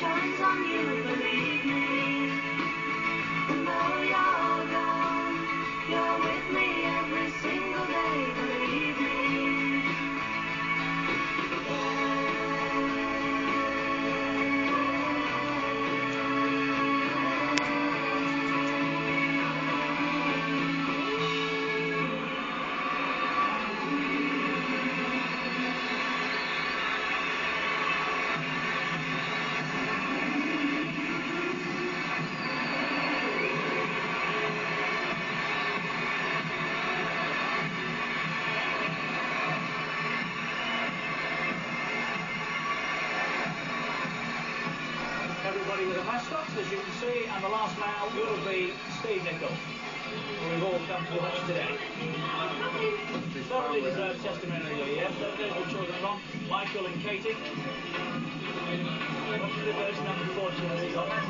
shines on you, believe With a mascot, as you can see, and the last man will be Steve Nicol. We've all come to watch today. Thoroughly deserved testimony of the. There's the children from Michael and Katie. There's number 14 on